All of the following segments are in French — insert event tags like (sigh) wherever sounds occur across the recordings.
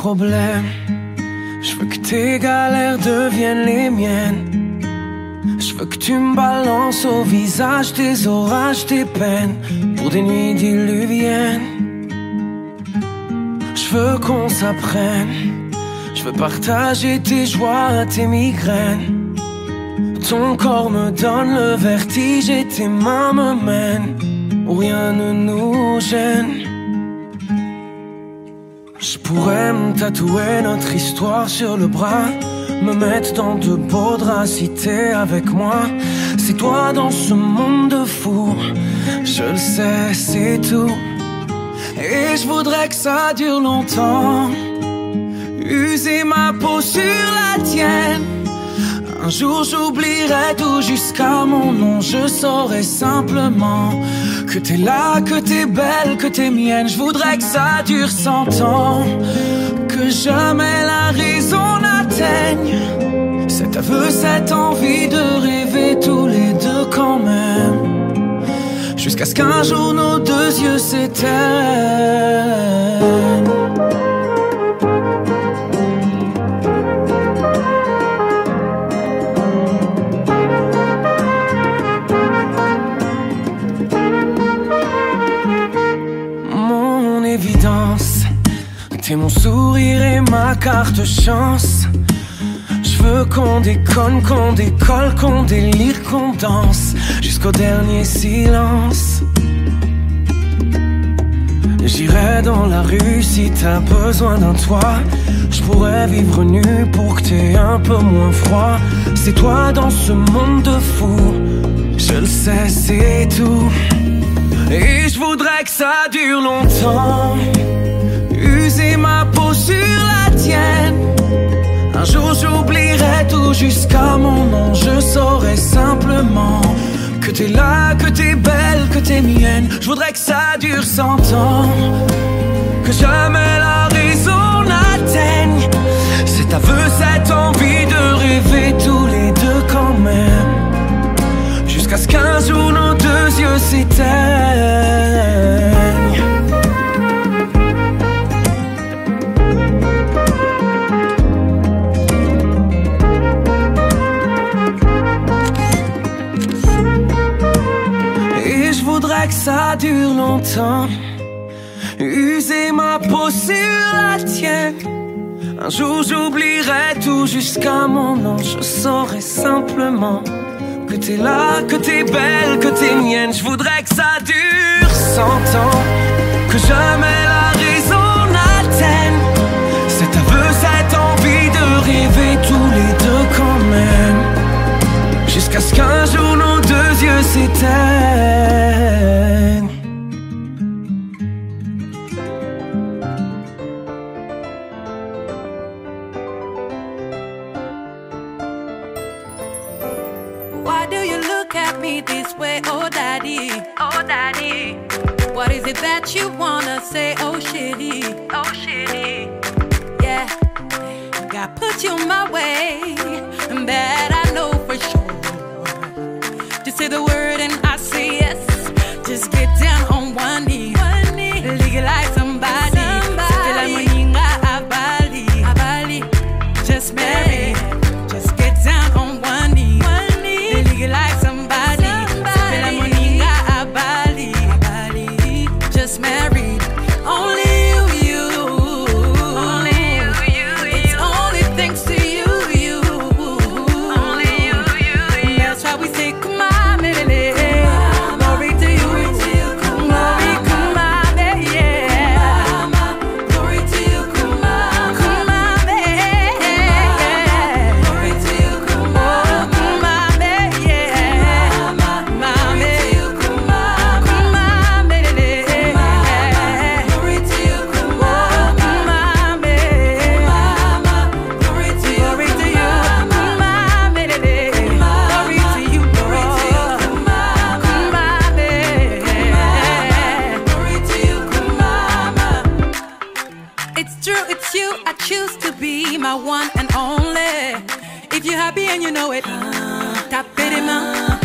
Je veux que tes galères deviennent les miennes. Je veux que tu me balances au visage tes orages, tes peines pour des nuits diluviennes. Je veux qu'on s'apprenne. Je veux partager tes joies, tes migraines. Ton corps me donne le vertige et tes mains me mènent où rien ne nous gêne. Je pourrais me tatouer notre histoire sur le bras, me mettre dans de beaux draps avec moi. C'est toi dans ce monde de fou, je le sais, c'est tout. Et je voudrais que ça dure longtemps, user ma peau sur la tienne. Un jour j'oublierai tout jusqu'à mon nom, je saurai simplement que t'es là, que t'es belle, que t'es mienne. Je voudrais que ça dure cent ans, que jamais la raison n'atteigne cet aveu, cette envie de rêver tous les deux quand même. Jusqu'à ce qu'un jour nos deux yeux s'éteignent. T'es mon sourire et ma carte chance. Je veux qu'on déconne, qu'on décolle, qu'on délire, qu'on danse jusqu'au dernier silence. J'irai dans la rue si t'as besoin d'un toit. Je pourrais vivre nu pour que t'aies un peu moins froid. C'est toi dans ce monde de fous. Je le sais, c'est tout. Et je voudrais que ça dure longtemps. Ma peau sur la tienne. Un jour j'oublierai tout jusqu'à mon nom. Je saurai simplement que t'es là, que t'es belle, que t'es mienne. Je voudrais que ça dure cent ans. Que jamais la raison n'atteigne cet aveu, cette envie de rêver tous les deux quand même. Jusqu'à ce qu'un jour nos deux yeux s'éteignent. Ça dure longtemps. User ma peau sur la tienne. Un jour j'oublierai tout jusqu'à mon nom. Je saurai simplement que t'es là, que t'es belle, que t'es mienne. Je voudrais que ça dure cent ans. Que jamais la raison n'atteigne cet aveu, cette envie de rêver tous les deux quand même. Jusqu'à ce qu'un jour nos deux yeux s'éteignent. Why do you look at me this way, oh daddy? Oh daddy. What is it that you wanna say, oh shitty? Oh shitty. Yeah. God put you my way, and and only. If you're happy and you know it, tap it in my.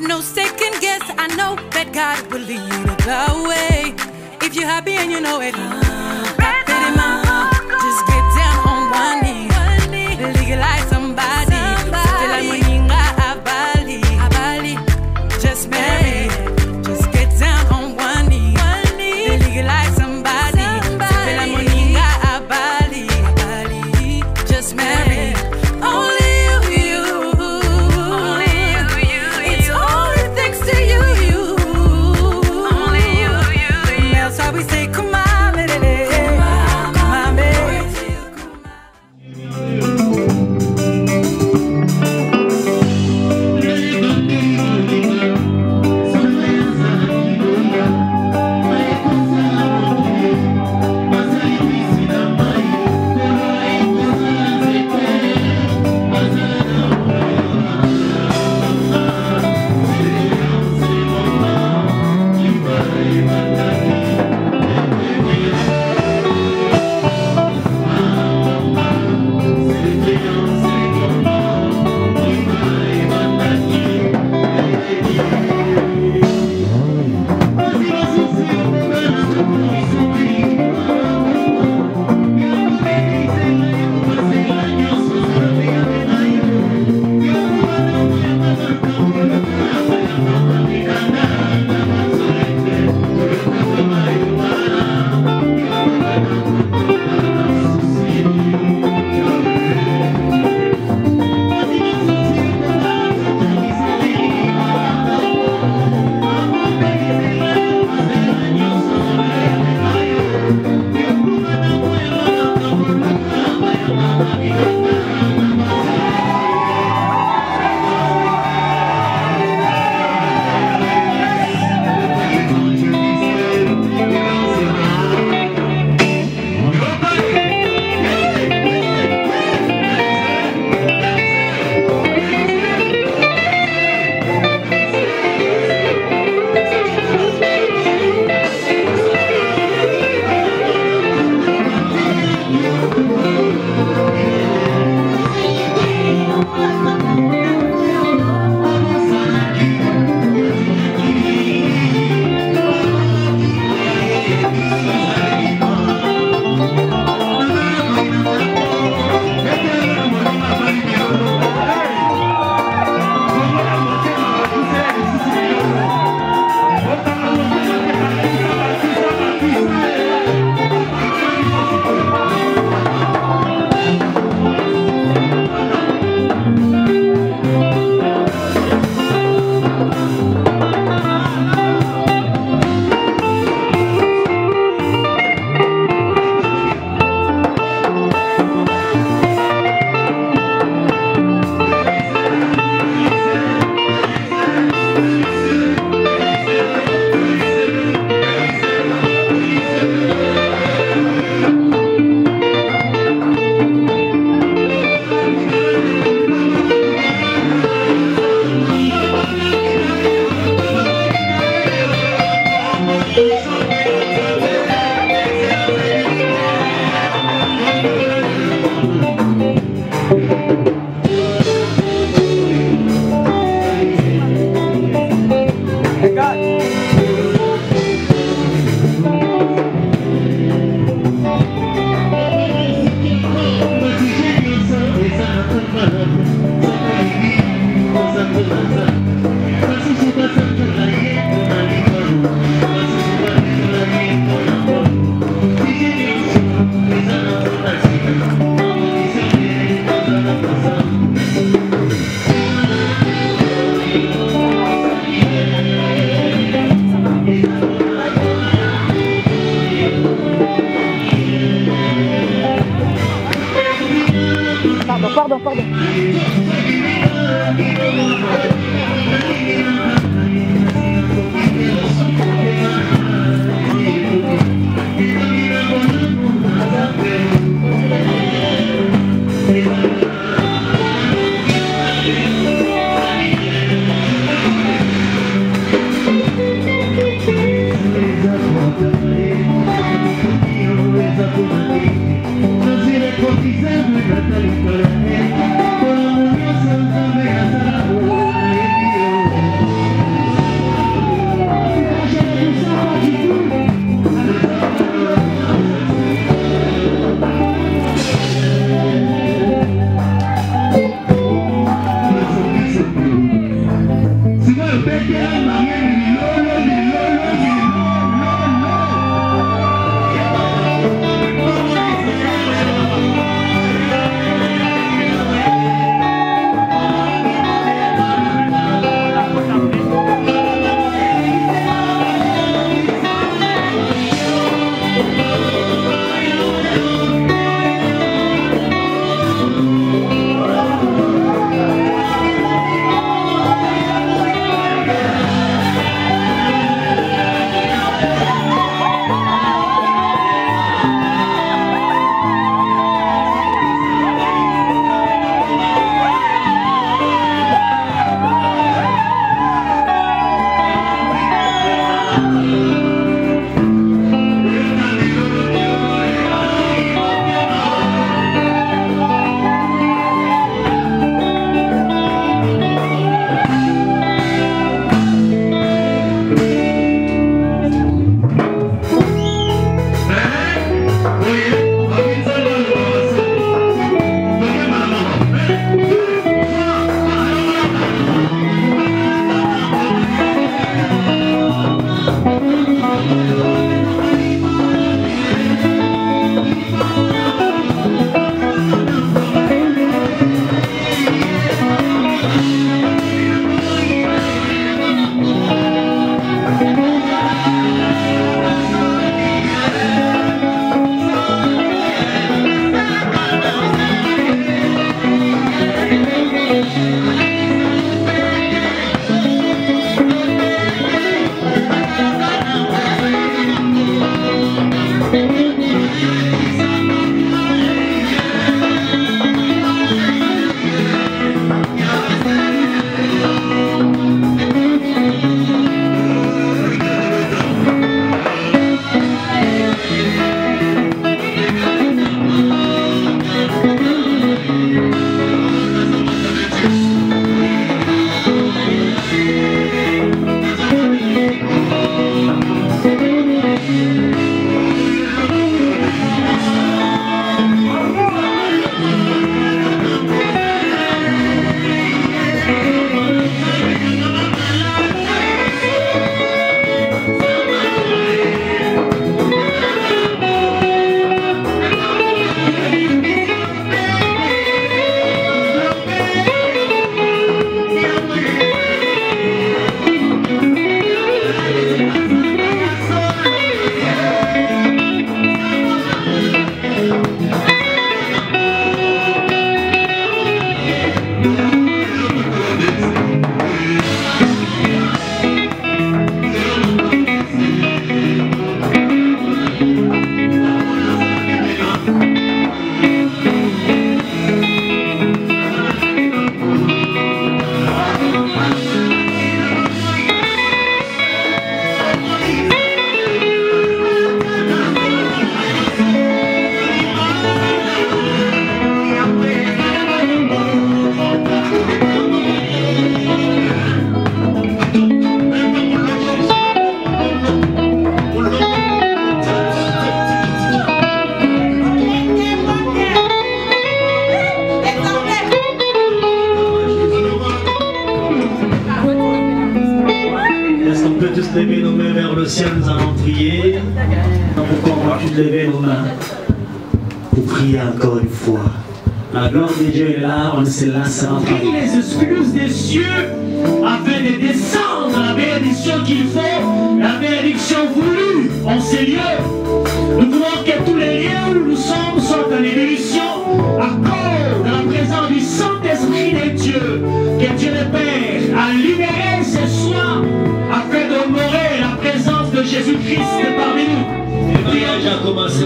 No second guess, I know that God will lead the way. If you're happy and you know it,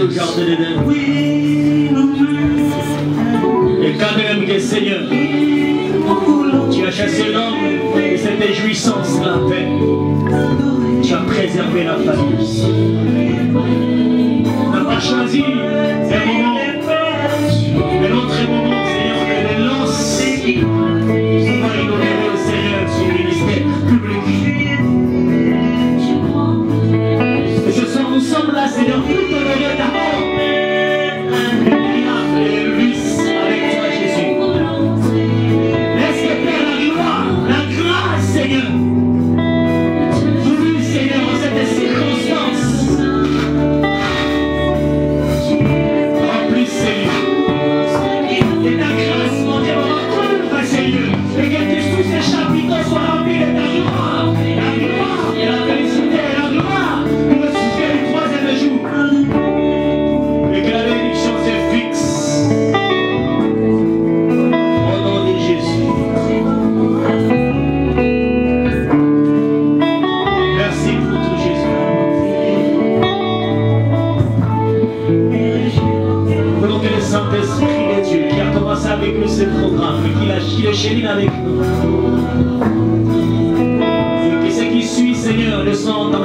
toujours garder les dents. Et quand même que Seigneur, tu as chassé l'homme et c'était jouissance, la paix. Tu as préservé la famille. Tu n'as pas choisi un moment, un autre moment, Seigneur, que les lances sont pas ignorées, Seigneur, sur le ministère public. Et ce soir, nous sommes là, Seigneur,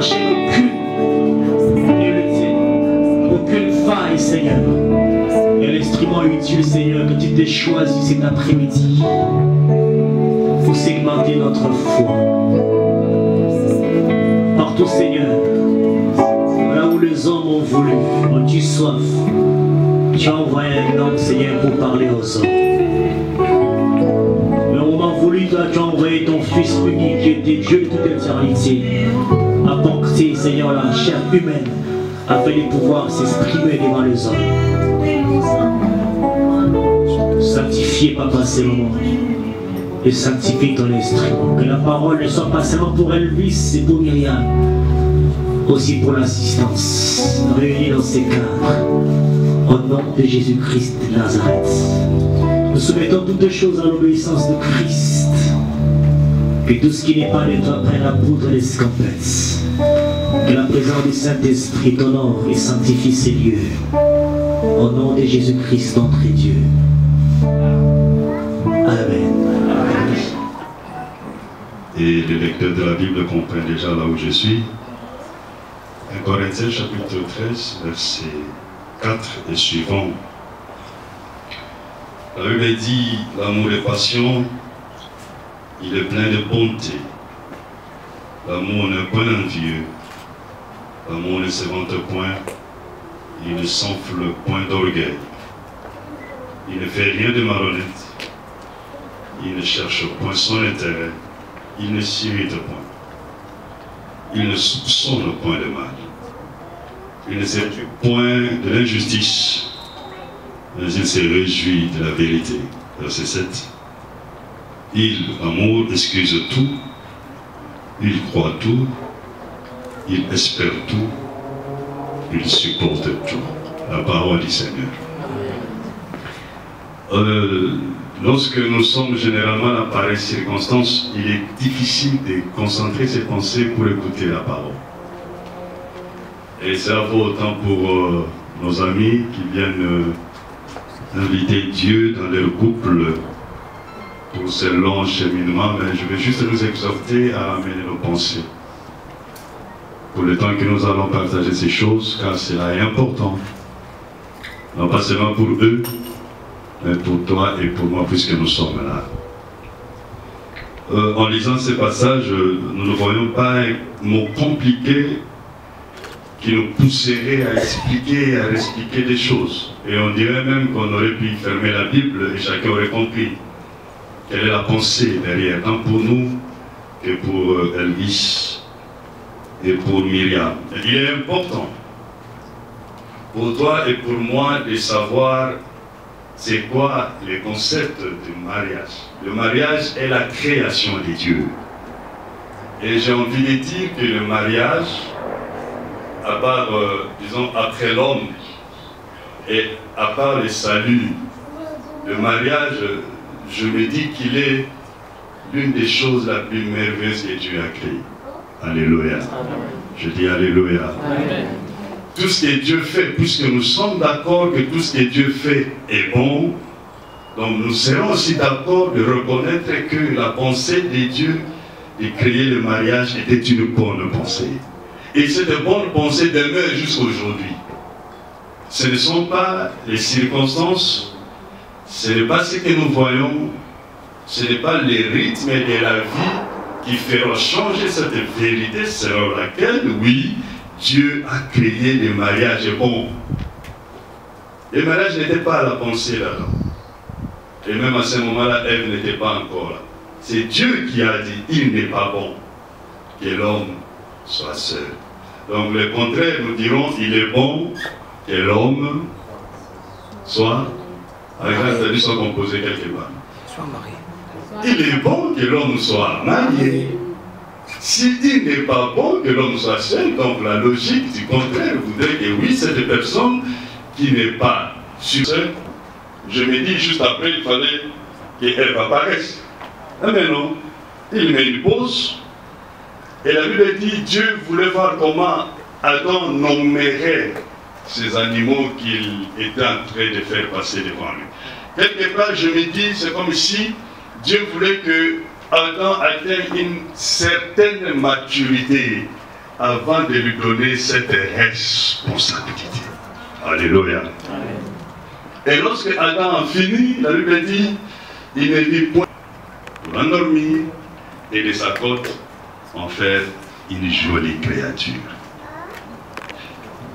lâcher aucune nullité, aucune faille, Seigneur. Et l'instrument utile, Seigneur, que tu t'es choisi cet après-midi pour segmenter notre foi. Partout, Seigneur, là où les hommes ont voulu, oh, ont eu soif, tu as envoyé un homme, Seigneur, pour parler aux hommes. Le moment voulu, toi, tu as envoyé ton Fils unique qui était Dieu de toute éternité a porté, Seigneur, la chair humaine afin de pouvoir s'exprimer devant les hommes. Sanctifiez, Papa, ces moments. Et sanctifie ton esprit. Que la parole ne soit pas seulement pour Elvis et pour Myriam, aussi pour l'assistance réunie dans ces cadres. Au nom de Jésus-Christ de Nazareth. Nous soumettons toutes choses à l'obéissance de Christ. Que tout ce qui n'est pas de toi prenne la poudre des scampettes. Que la présence du Saint-Esprit t'honore et sanctifie ces lieux. Au nom de Jésus-Christ, notre Dieu. Amen. Et les lecteurs de la Bible comprennent déjà là où je suis. 1 Corinthiens chapitre 13, verset 4 et suivant. La Bible dit, l'amour est passion, il est plein de bonté. L'amour n'est point envieux. L'amour ne se vante point. Il ne s'enfle point d'orgueil. Il ne fait rien de malhonnête. Il ne cherche point son intérêt. Il ne s'irrite point. Il ne soupçonne point de mal. Il ne sait point de l'injustice, mais il se réjouit de la vérité. Verset 7. Il, amour, excuse tout. Il croit tout. Il espère tout. Il supporte tout. La parole du Seigneur. Euh, lorsque nous sommes généralement dans pareilles circonstances, il est difficile de concentrer ses pensées pour écouter la parole. Et ça vaut autant pour euh, nos amis qui viennent euh, inviter Dieu dans leur couple pour ce long cheminement, mais je vais juste nous exhorter à amener nos pensées pour le temps que nous allons partager ces choses, car cela est important. Non pas seulement pour eux, mais pour toi et pour moi, puisque nous sommes là. Euh, en lisant ces passages, nous ne voyons pas un mot compliqué qui nous pousserait à expliquer, à expliquer des choses. Et on dirait même qu'on aurait pu fermer la Bible et chacun aurait compris quelle est la pensée derrière, tant pour nous que pour Elvis et pour Myriam. Il est important pour toi et pour moi de savoir c'est quoi le concept du mariage. Le mariage est la création de Dieu. Et j'ai envie de dire que le mariage, à part, euh, disons, après l'homme, et à part le salut, le mariage, je me dis qu'il est l'une des choses la plus merveilleuses que Dieu a créées. Alléluia. Je dis Alléluia. Tout ce que Dieu fait, puisque nous sommes d'accord que tout ce que Dieu fait est bon, donc nous serons aussi d'accord de reconnaître que la pensée de Dieu de créer le mariage était une bonne pensée. Et cette bonne pensée demeure jusqu'à aujourd'hui. Ce ne sont pas les circonstances, ce n'est pas ce que nous voyons, ce n'est pas les rythmes de la vie qui feront changer cette vérité selon laquelle, oui, Dieu a créé le mariage bon. Le mariage n'était pas à la pensée là-dedans. Et même à ce moment-là, elle n'était pas encore là. C'est Dieu qui a dit, il n'est pas bon que l'homme soit seul. Donc le contraire, nous dirons, il est bon que l'homme soit, avec la soit composé quelque part. Sois marié. Il est bon que l'homme soit marié. S'il n'est pas bon que l'homme soit seul, donc la logique du contraire voudrait que oui, cette personne qui n'est pas seule, je me dis juste après, il fallait qu'elle apparaisse. Ah mais non, il met une pause. Et la Bible dit, Dieu voulait voir comment Adam nommerait ces animaux qu'il était en train de faire passer devant lui. Quelque part, je me dis, c'est comme si Dieu voulait que Adam atteigne une certaine maturité avant de lui donner cette responsabilité. Alléluia. Et lorsque Adam a fini, la Bible dit, il ne vit point pour l'endormir et de sa côte en faire une jolie créature.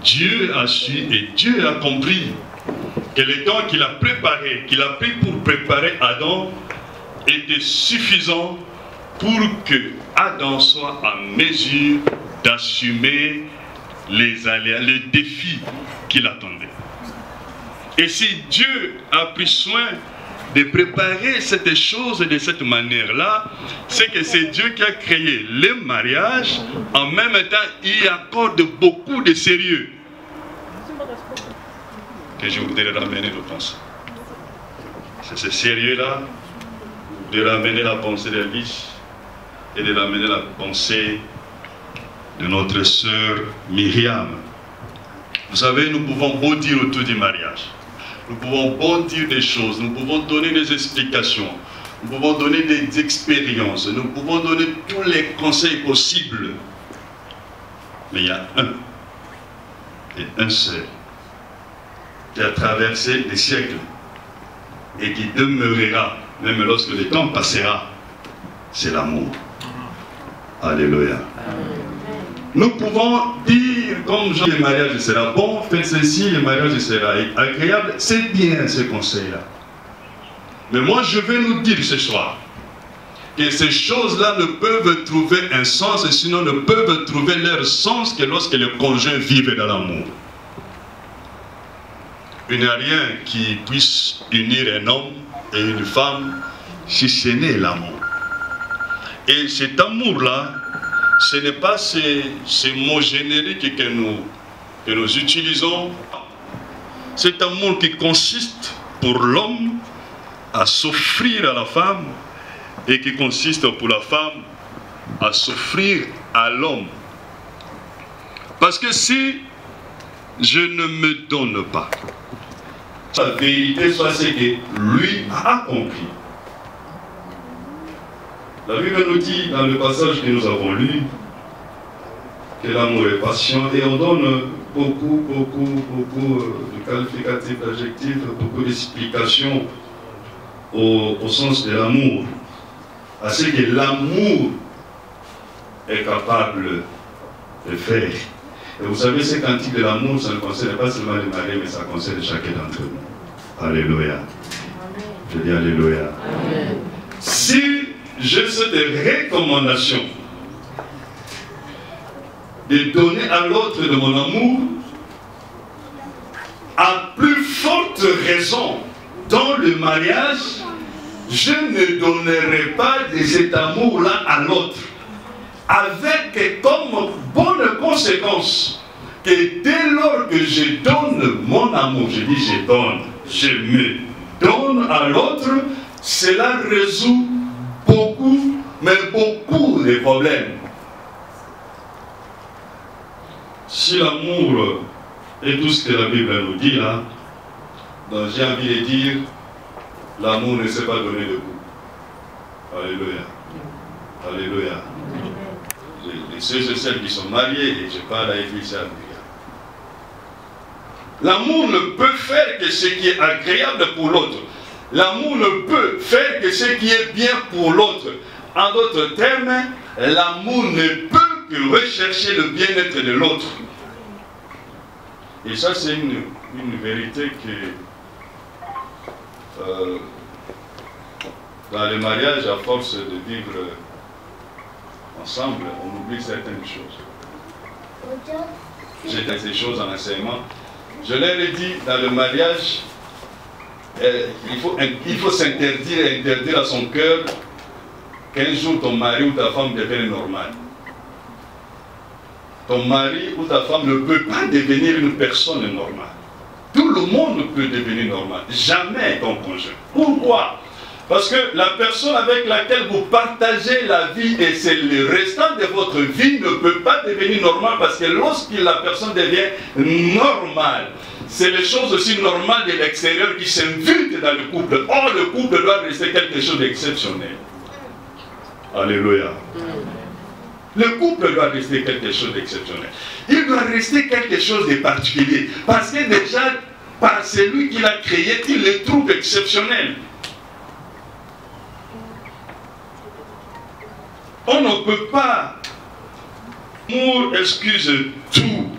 Dieu a su et Dieu a compris que le temps qu'il a préparé, qu'il a pris pour préparer Adam, était suffisant pour que Adam soit en mesure d'assumer les défis qui l'attendaient. Et si Dieu a pris soin de préparer cette chose de cette manière-là, c'est que c'est Dieu qui a créé le mariage. En même temps, il accorde beaucoup de sérieux que je voudrais ramener nos pensées. C'est ce sérieux-là de ramener la pensée d'Elvis et de ramener la pensée de notre sœur Myriam. Vous savez, nous pouvons beau dire autour du mariage. Nous pouvons beau dire des choses, nous pouvons donner des explications, nous pouvons donner des expériences, nous pouvons donner tous les conseils possibles. Mais il y a un, et un seul, qui a traversé les siècles et qui demeurera, même lorsque le temps passera, c'est l'amour. Alléluia. Nous pouvons dire, comme Jean, le mariage sera bon, faites ceci, le mariage sera agréable. C'est bien ce conseil-là. Mais moi, je vais nous dire ce soir que ces choses-là ne peuvent trouver un sens, sinon ne peuvent trouver leur sens que lorsque le conjoint vivent dans l'amour. Il n'y a rien qui puisse unir un homme et une femme si ce n'est l'amour. Et cet amour-là, ce n'est pas ces, mots génériques que nous, utilisons. Cet amour qui consiste pour l'homme à s'offrir à la femme et qui consiste pour la femme à s'offrir à l'homme. Parce que si je ne me donne pas, la vérité soit ce que lui a compris. La Bible nous dit dans le passage que nous avons lu que l'amour est patient et on donne beaucoup, beaucoup, beaucoup de qualificatifs, d'adjectifs, beaucoup d'explications au, au, sens de l'amour, à ce que l'amour est capable de faire. Et vous savez, ce cantique de l'amour, ça ne concerne pas seulement les mariés, mais ça concerne chacun d'entre nous. Alléluia. Je dis Alléluia. Si j'ai cette recommandation de donner à l'autre de mon amour, à plus forte raison, dans le mariage, je ne donnerai pas de cet amour-là à l'autre. Avec comme bonne conséquence que dès lors que je donne mon amour, je dis je donne, je me donne à l'autre, cela résout mais beaucoup de problèmes. Si l'amour est tout ce que la Bible nous dit là, donc j'ai envie de dire, l'amour ne s'est pas donné de goût. Alléluia. Alléluia. Les ceux et celles qui sont mariés, et je parle lui, c'est L'amour ne peut faire que ce qui est agréable pour l'autre. L'amour ne peut faire que ce qui est bien pour l'autre. En d'autres termes, l'amour ne peut que rechercher le bien-être de l'autre. Et ça, c'est une, vérité que euh, dans le mariage, à force de vivre ensemble, on oublie certaines choses. J'ai ces choses en enseignement. Je leur ai dit, dans le mariage, il faut, il faut s'interdire et interdire à son cœur qu'un jour ton mari ou ta femme devienne normal. Ton mari ou ta femme ne peut pas devenir une personne normale. Tout le monde peut devenir normal. Jamais ton conjoint. Pourquoi? Parce que la personne avec laquelle vous partagez la vie et c'est le restant de votre vie ne peut pas devenir normal parce que lorsque la personne devient normale, c'est les choses aussi normales de l'extérieur qui s'invitent dans le couple. Or, le couple doit rester quelque chose d'exceptionnel. Alléluia. Le couple doit rester quelque chose d'exceptionnel. Il doit rester quelque chose de particulier. Parce que déjà, par celui qui l'a créé, il le trouve exceptionnel. On ne peut pas. L'amour excuse tout.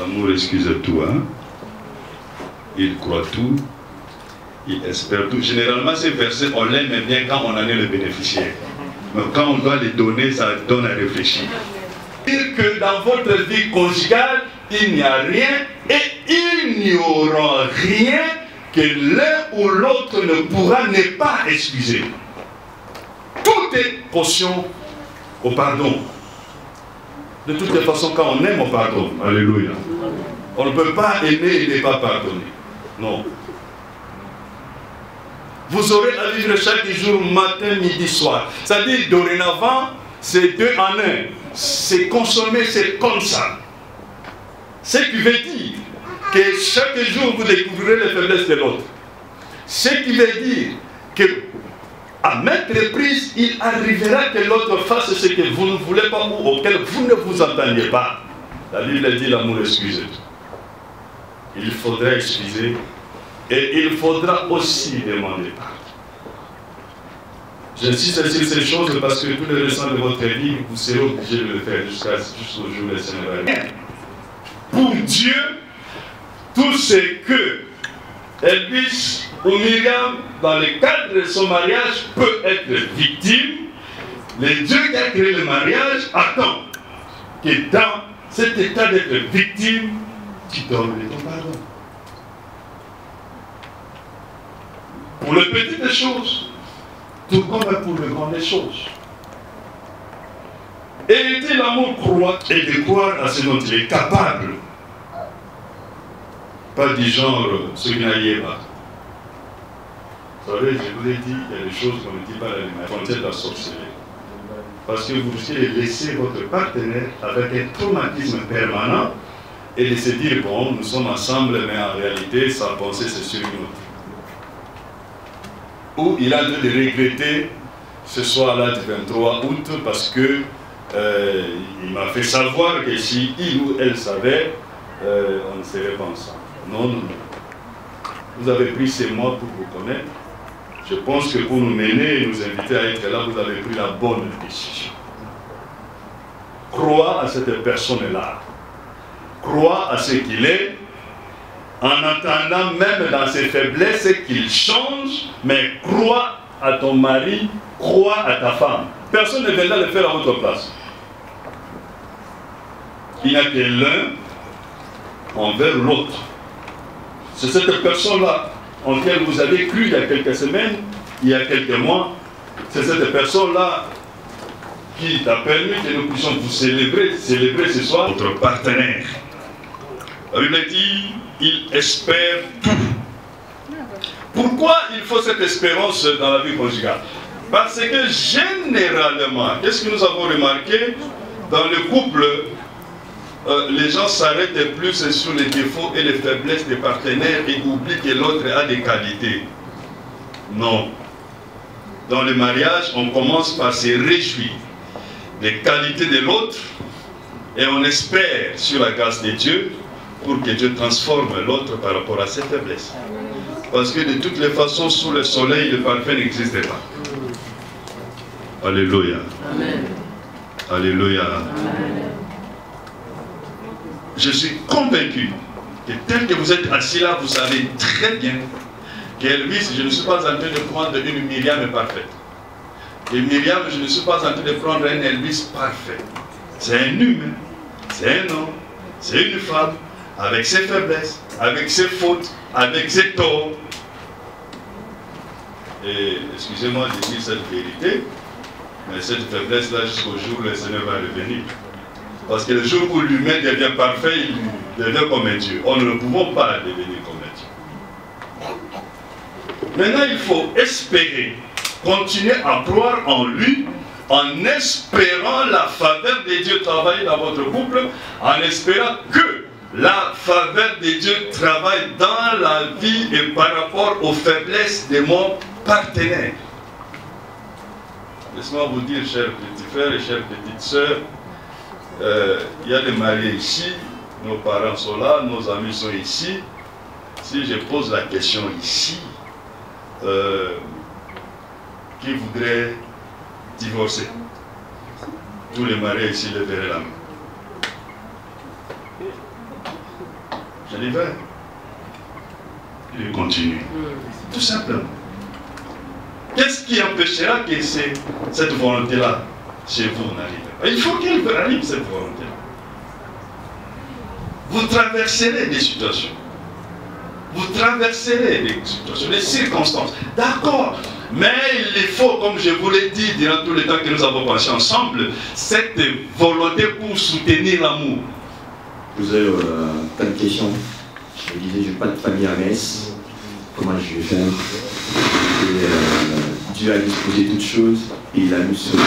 L'amour excuse tout. Hein? Il croit tout. Il espère tout. Généralement, ces versets, on l'aime bien quand on en est le bénéficiaire. Mais quand on doit les donner, ça donne à réfléchir. Dire que dans votre vie conjugale, il n'y a rien et il n'y aura rien que l'un ou l'autre ne pourra ne pas excuser. Tout est caution au pardon. De toutes les façons, quand on aime, on pardonne. Alléluia. On ne peut pas aimer et ne pas pardonner. Non. Vous aurez à vivre chaque jour, matin, midi, soir. C'est-à-dire, dorénavant, c'est deux en un. C'est consommé, c'est comme ça. Ce qui veut dire que chaque jour, vous découvrirez les faiblesses de l'autre. Ce qui veut dire que à maintes reprises, il arrivera que l'autre fasse ce que vous ne voulez pas ou auquel vous ne vous entendiez pas. La Bible dit l'amour excuse Il faudra excuser et il faudra aussi demander pardon. J'insiste sur ces choses parce que tous les restant de votre vie, vous serez obligé de le faire jusqu'au jour du Seigneur. Pour Dieu, tout ce que Elvis ou Myriam, dans le cadre de son mariage, peut être victime. Le Dieu qui a créé le mariage attend que dans cet état d'être victime, tu donnes ton pardon. Pour les petites choses, tout comme pour les grandes choses. Hériter l'amour croit et de croire à ce dont il est capable. Pas du genre ce qui n'aillait pas. Vous savez, je vous ai dit, il y a des choses qu'on ne dit pas la frontière de la sorcellerie. Parce que vous risquez de laisser votre partenaire avec un traumatisme permanent et de se dire, bon, nous sommes ensemble, mais en réalité, sa pensée, c'est sur une autre. Ou il a de regretter ce soir-là du 23 août parce que euh, il m'a fait savoir que si il ou elle savait, euh, on ne serait pas ensemble. Non, non, non. Vous avez pris ces mois pour vous connaître. Je pense que pour nous mener et nous inviter à être là, vous avez pris la bonne décision. Crois à cette personne-là. Crois à ce qu'il est. En attendant même dans ses faiblesses qu'il change, mais crois à ton mari, crois à ta femme. Personne ne viendra le faire à votre place. Il n'y a que l'un envers l'autre. C'est cette personne-là en laquelle vous avez cru il y a quelques semaines, il y a quelques mois. C'est cette personne-là qui t'a permis que nous puissions vous célébrer, célébrer ce soir votre partenaire. La Bible dit, il espère tout. Pourquoi il faut cette espérance dans la vie conjugale? Parce que généralement, qu'est-ce que nous avons remarqué dans le couple euh, les gens s'arrêtent plus sur les défauts et les faiblesses des partenaires et oublient que l'autre a des qualités. Non. Dans le mariage, on commence par se réjouir des qualités de l'autre et on espère sur la grâce de Dieu pour que Dieu transforme l'autre par rapport à ses faiblesses. Parce que de toutes les façons, sous le soleil, le parfait n'existe pas. Alléluia. Amen. Alléluia. Amen je suis convaincu que tel que vous êtes assis là, vous savez très bien qu'Elvis, je ne suis pas en train de prendre une Myriam parfaite. Et Myriam, je ne suis pas en train de prendre un Elvis parfait. C'est un humain, c'est un homme, c'est une femme, avec ses faiblesses, avec ses fautes, avec ses torts. Et excusez-moi de dire cette vérité, mais cette faiblesse-là, jusqu'au jour où le Seigneur va revenir. Parce que le jour où l'humain devient parfait, il devient comme un Dieu. On ne pouvons pas devenir comme un Dieu. Maintenant, il faut espérer, continuer à croire en lui, en espérant la faveur de Dieu travailler dans votre couple, en espérant que la faveur de Dieu travaille dans la vie et par rapport aux faiblesses de mon partenaire. Laissez-moi vous dire, chers petits frères et chères petites sœurs, euh, il y a des mariés ici, nos parents sont là, nos amis sont ici. Si je pose la question ici, euh, qui voudrait divorcer? Tous les mariés ici lèveraient la main. Je dis vrai. Il continue. Tout simplement. Qu'est-ce qui empêchera que cette volonté-là, chez vous, n'arrive pas Il faut qu'elle arrive, cette volonté. Vous traverserez des situations. Vous traverserez des situations, des circonstances. D'accord. Mais il faut, comme je vous l'ai dit durant tout le temps que nous avons passé ensemble, cette volonté pour soutenir l'amour. Vous avez euh, plein de questions? Je disais, je n'ai pas de famille à Metz. Comment je vais faire? Euh, Dieu a disposé toutes choses et il a mis sur,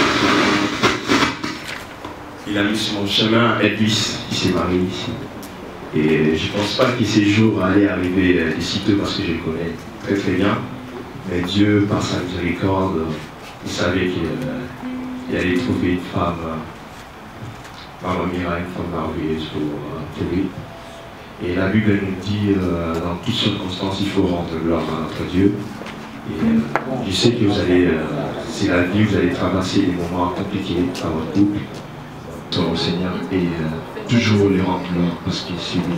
il a mis sur mon chemin Elvis, qui s'est marié ici. Et je ne pense pas que ces jours allaient arriver euh, d'ici peu parce que je les connais très très bien. Mais Dieu, par sa miséricorde, il savait qu'il allait trouver une femme, par le miracle, une femme merveilleuse pour, lui. Et la Bible nous dit, euh, dans toutes circonstances, il faut rendre gloire à notre Dieu. Et euh, je sais que vous allez, c'est la vie, vous allez traverser des moments compliqués dans votre couple, le Seigneur. Et toujours les rendre parce que c'est lui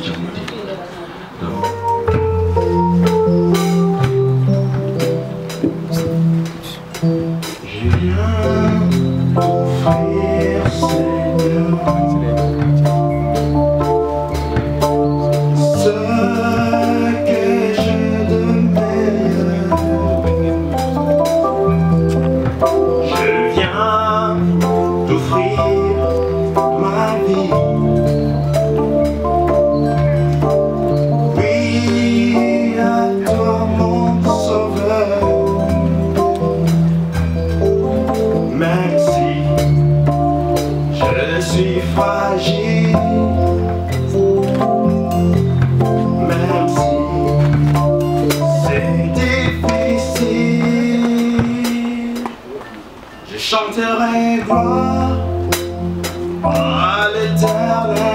All it down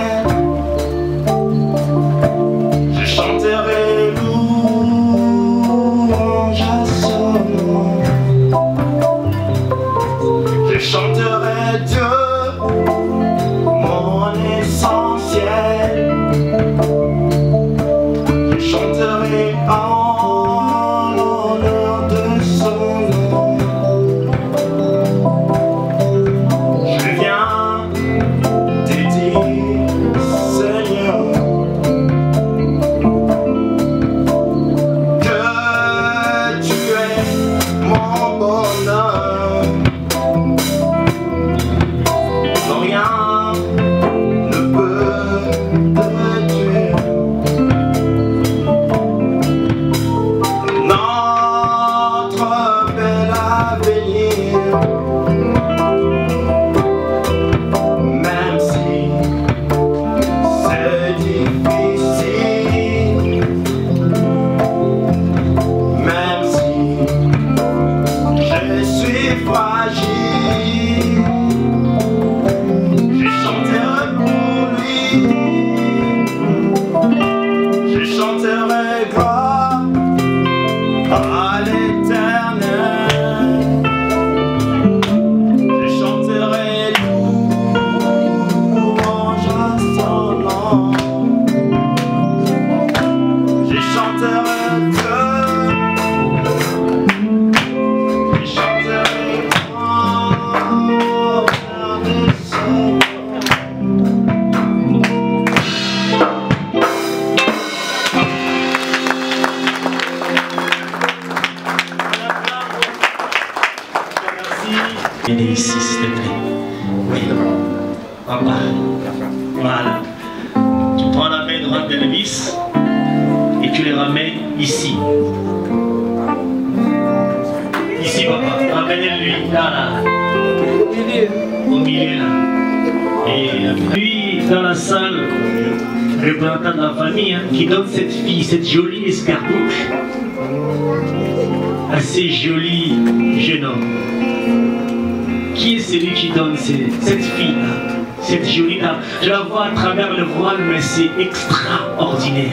c'est extraordinaire.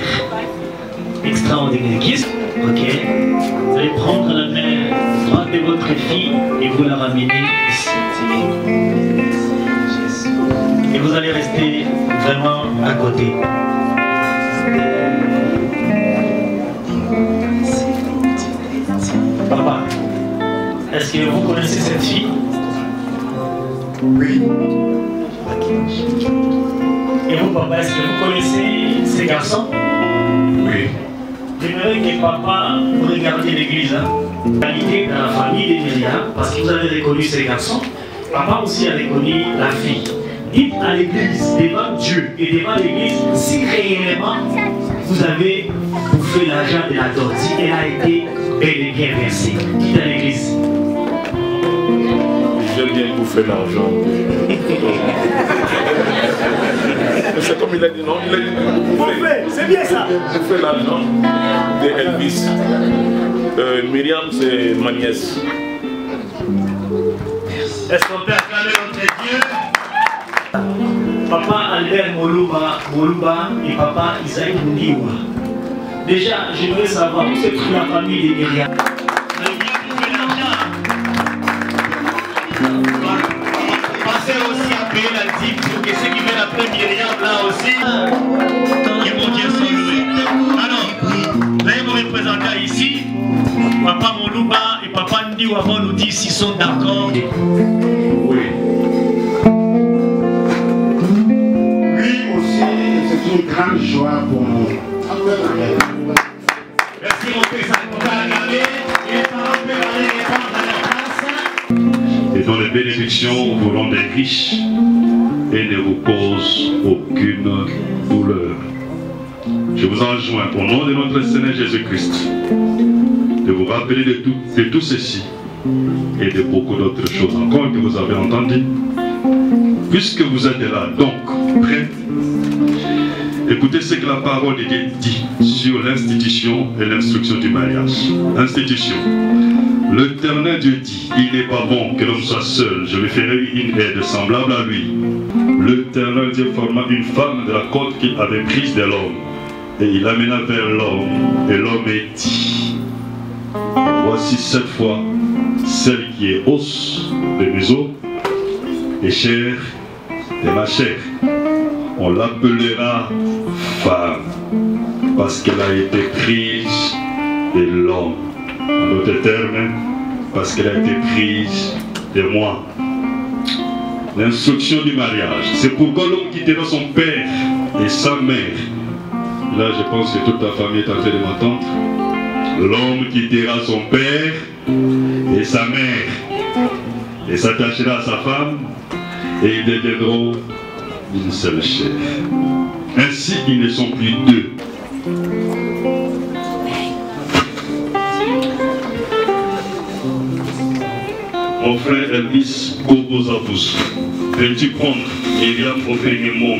Extraordinaire. Ok. Vous allez prendre la main droite de votre fille et vous la ramenez ici. Et vous allez rester vraiment à côté. Papa, est-ce que vous connaissez cette fille? Oui. Et vous, papa, est-ce que vous connaissez ces garçons? Oui. J'aimerais que papa, vous regardiez l'église, hein. Qualité dans la famille des Myriam, parce que vous avez reconnu ces garçons. Papa aussi a reconnu la fille. Dites à l'église, devant Dieu et devant l'église, si réellement vous avez bouffé l'argent de la dot, si elle a été bel et bien versée. Dites à l'église. J'aime bien bouffer l'argent. (laughs) (laughs) C'est comme il a dit, non Il a dit c'est bien ça. Bouffer l'argent de Elvis. Euh, Myriam, c'est ma nièce. Est-ce qu'on peut acclamer notre Dieu Papa Albert Moluba, Moluba et papa Isaac Mundiwa. Déjà, j'aimerais savoir, vous êtes de la famille des Myriam. Qui après Myriam là aussi, que mon Dieu. Alors, là, ils vont représenter ici. Papa Moluba et Papa Ndiwa vont nous dire s'ils sont d'accord. Oui. Oui aussi, c'est une grande joie pour nous. Merci mon regarder. Et dont les bénédictions vous rendent riches et ne vous causent aucune douleur. Je vous enjoins au nom de notre Seigneur Jésus-Christ de vous rappeler de tout, de tout ceci et de beaucoup d'autres choses encore que vous avez entendues. Puisque vous êtes là, donc, prêts, écoutez ce que la parole de Dieu dit sur l'institution et l'instruction du mariage. Institution. L'éternel Dieu dit, il n'est pas bon que l'homme soit seul, je lui ferai une aide semblable à lui. L'éternel Dieu forma une femme de la côte qu'il avait prise de l'homme, et il l'amena vers l'homme, et l'homme est dit, voici cette fois celle qui est os de mes os et chair de ma chair. On l'appellera femme, parce qu'elle a été prise de l'homme. En d'autres termes, parce qu'elle a été prise de moi. L'instruction du mariage. C'est pourquoi l'homme quittera son père et sa mère. Là, je pense que toute la famille est en train de m'entendre. L'homme quittera son père et sa mère et s'attachera à sa femme et ils deviendront une seule chair. Ainsi, ils ne sont plus deux. Mon frère Elvis Gobozabous, veux-tu prendre Myriam Opénémon,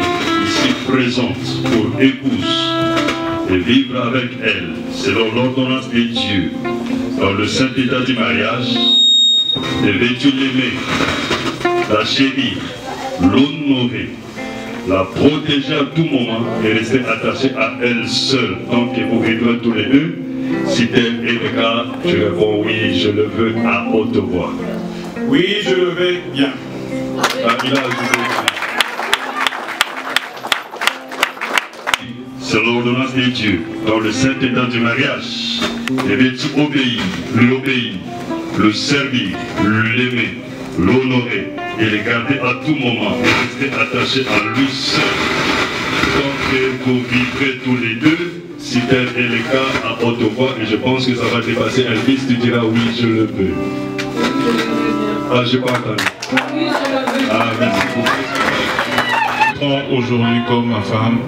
ici présente pour épouse, et vivre avec elle, selon l'ordonnance de Dieu, dans le saint état du mariage, et veux-tu l'aimer, la chérir, l'honorer, la protéger à tout moment et rester attaché à elle seule. Tant que vous vivrez tous les deux Si tel est le cas, je réponds oui, je le veux à haute voix. Oui, je le vais bien. C'est l'ordonnance de Dieu dans le saint état du mariage. Veux-tu obéir, lui obéir, le servir, l'aimer, l'honorer et le garder à tout moment rester attaché à lui seul. Que vous vivrez tous les deux, si tel est le cas, à haute voix, et je pense que ça va dépasser Elvis, tu diras oui, je le veux. Ah, je pas entendu. Ah, beaucoup. Prends aujourd'hui comme ma femme.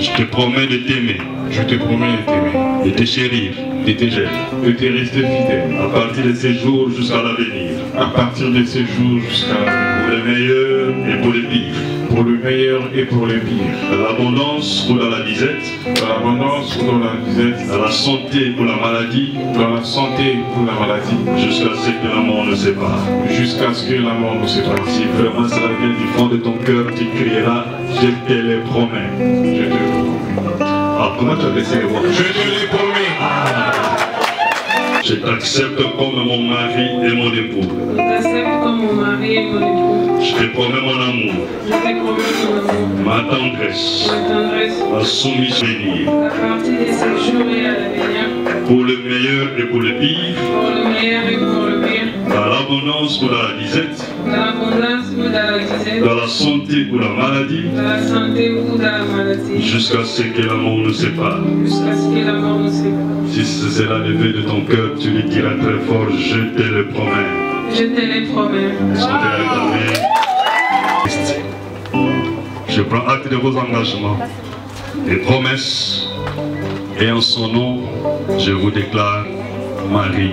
Je te promets de t'aimer, Je te promets de t'aimer, de te chérir, de t'aimer, de te rester fidèle. à partir de ces jours jusqu'à l'avenir, À partir de ces jours jusqu'à pour le meilleur et pour le pire, pour le meilleur et pour le pire. dans l'abondance ou dans la disette, Dans l'abondance ou dans la disette, dans la santé ou la maladie, dans la santé ou la maladie, jusqu'à ce que la mort ne sépare. jusqu'à ce que la mort nous sépare. Si vraiment cela vient du fond de ton cœur, tu crieras, je te le promets. Je te le promets. Ah, comment tu as laissé le voir Je te le promets. Je t'accepte comme mon mari et mon époux. J'accepte comme mon mari et mon époux. Je te promets mon amour, Je te promets mon amour, ma tendresse, ma tendresse, ma soumission à partir de ces jours et à l'avenir, pour le meilleur et pour le pire, pour le meilleur et pour le pire, l'abondance dans la disette, dans la santé ou la maladie, jusqu'à ce que la mort nous sépare. Si c'est la levée de ton cœur, tu lui diras très fort, je te le promets. Je te les promets. Je prends acte de vos engagements et promesses, et en son nom, je vous déclare mari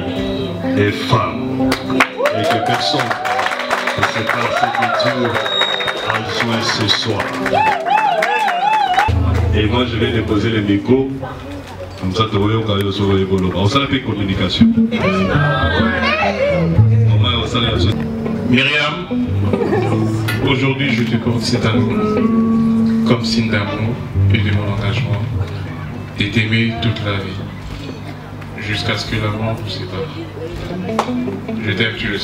et femme. Et que personne ne sépare ce que Dieu a joint ce soir. Et moi, je vais déposer le micro. Comme ça, tu vois, on va sur les bolos. On s'en fait communication. Myriam, aujourd'hui je te porte cet amour comme signe d'amour et de mon engagement et t'aimer toute la vie jusqu'à ce que la mort nous sépare. Je t'aime, tu le.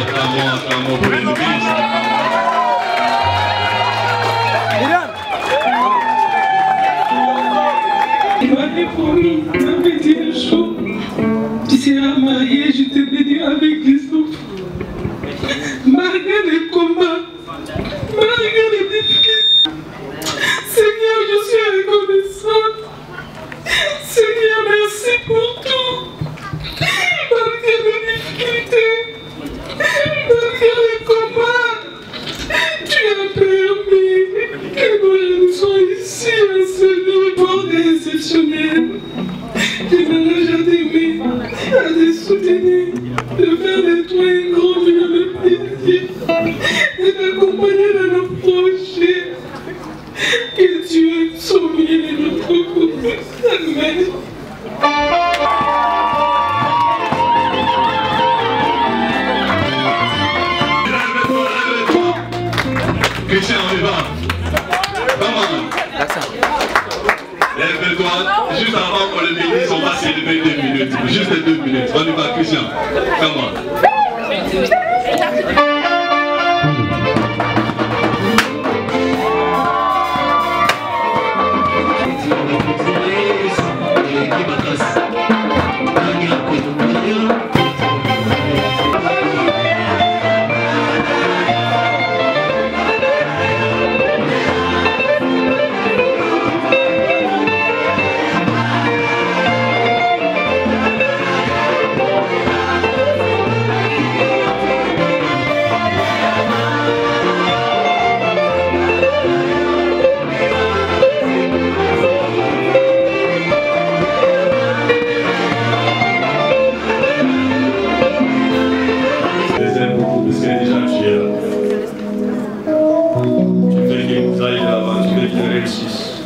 Acclamons, acclamons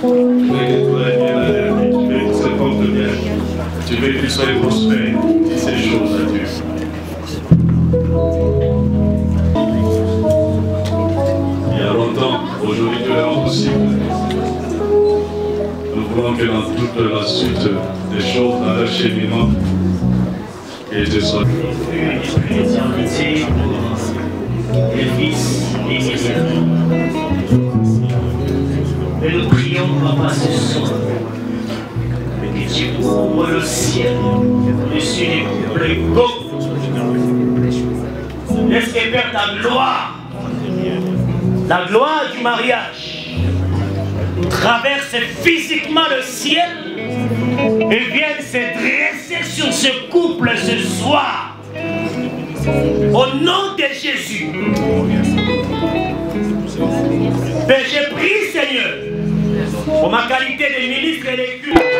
Tu veux qu'ils soient prospères. Dis ces choses à Dieu. Il y a longtemps, aujourd'hui tout est impossible. Nous voulons que dans toute la suite des choses, dans leur cheminement, et de soit nous ce soir, que tu ouvres le ciel dessus les couples égaux. Laisse Père ta gloire, la gloire du mariage, traverse physiquement le ciel et vienne se dresser sur ce couple ce soir. Au nom de Jésus. Père, j'ai pris, Seigneur, pour ma qualité de ministre et de culte.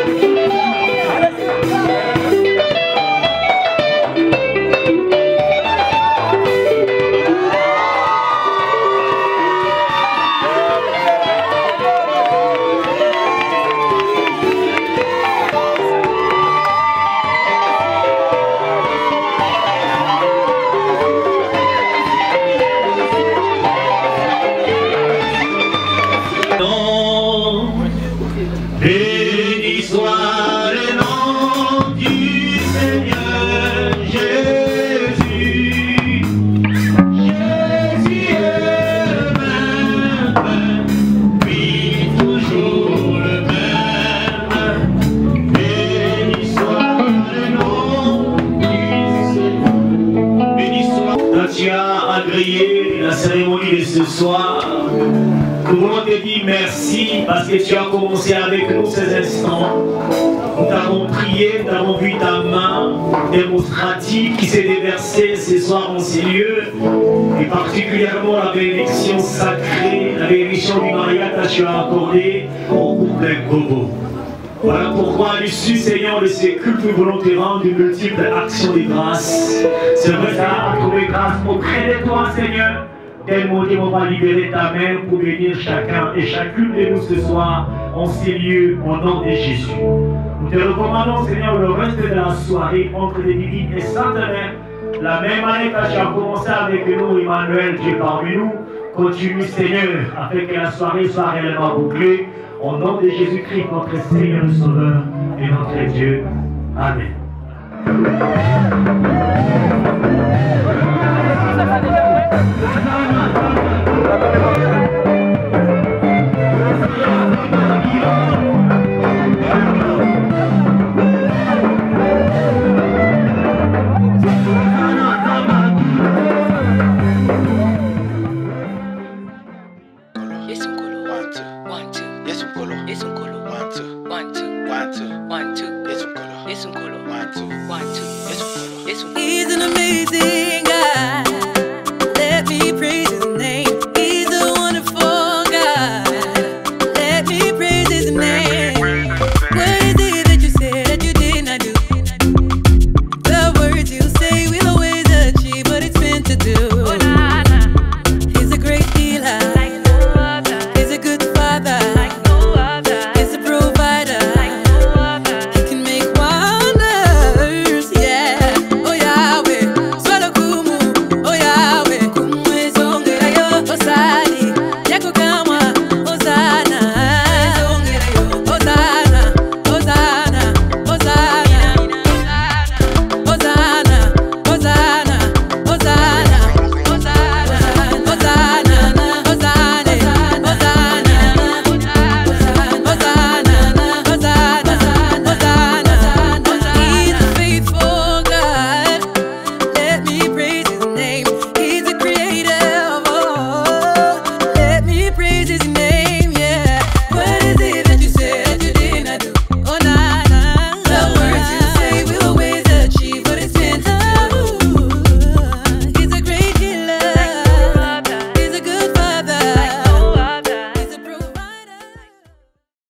Démonstrative qui s'est déversée ce soir en ces lieux, et particulièrement la bénédiction sacrée, la bénédiction du mariage que tu as accordé au couple Gobo. Voilà pourquoi à l'issue, Seigneur, de ces cultes, nous voulons rendre une multiple action de grâce. C'est vrai, ça a trouvé grâce auprès de toi, Seigneur. Tel motif, on va libérer ta main pour bénir chacun et chacune de nous ce soir en ces lieux, au nom de Jésus te recommandons, Seigneur, le reste de la soirée entre les midi et centenaire. La même année que tu as commencé avec nous, Emmanuel, Dieu parmi nous, continue, Seigneur, afin que la soirée soit réellement bouclée. Au nom de Jésus-Christ, notre Seigneur, Sauveur et notre Dieu. Amen. Esunkolo, Esunkolo, one two, one two, one two, one two, Esunkolo, Esunkolo, one two, one two, Esunkolo, Esunkolo. Isn't amazing?